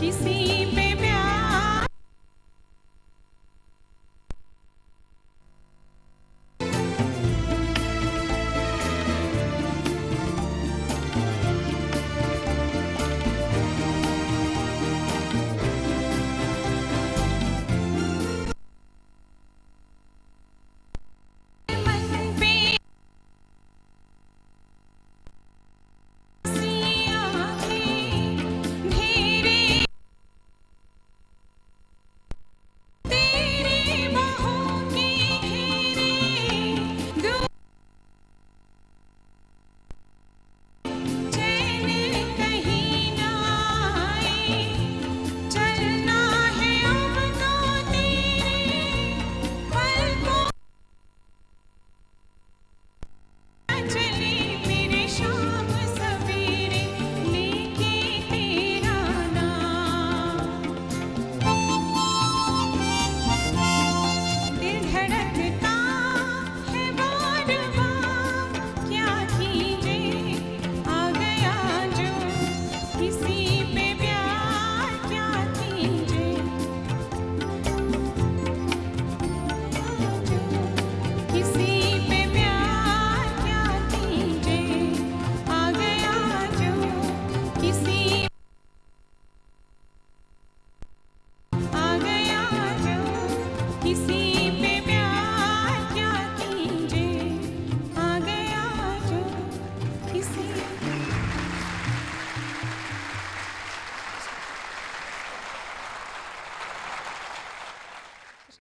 que sim.